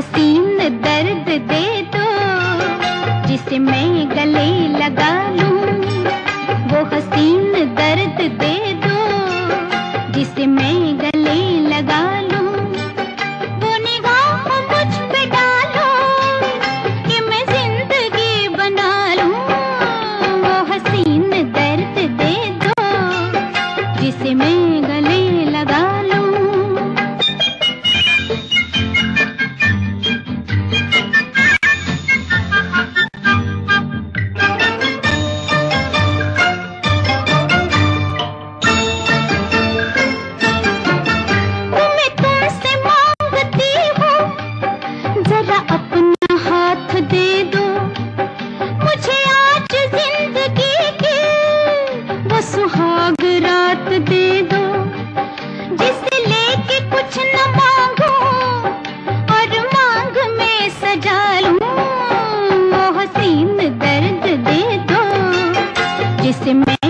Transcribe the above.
हसीन दर्द दे दो जिसे मैं गले लगा लूँ। वो हसीन दर्द सुहाग रात दे दो। जिसे लेके कुछ न मांगो और मांग में सजा लूँ हसीन दर्द दे दो। जिसे मैं